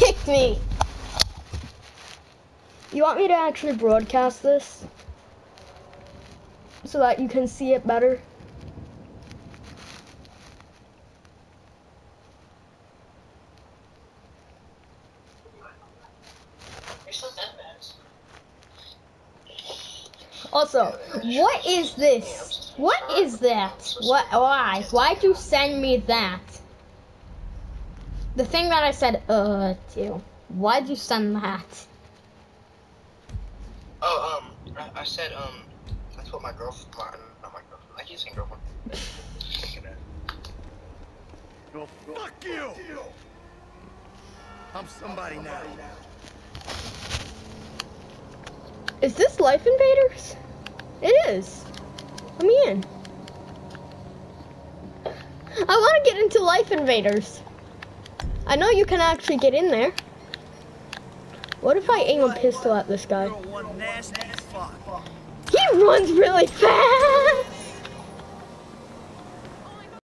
kicked me. You want me to actually broadcast this? So that you can see it better? Also, what is this? What is that? What? Why? Why'd you send me that? The thing that I said, uh, to. Why'd you send that? Oh, um, I, I said, um, that's what my girlfriend, my, not my girlfriend, I keep saying girlfriend. Go fuck you! I'm somebody now. Is this Life Invaders? It is. Let me in. I want to get into Life Invaders. I know you can actually get in there. What if I aim a pistol at this guy? You're one nasty fuck. He runs really fast.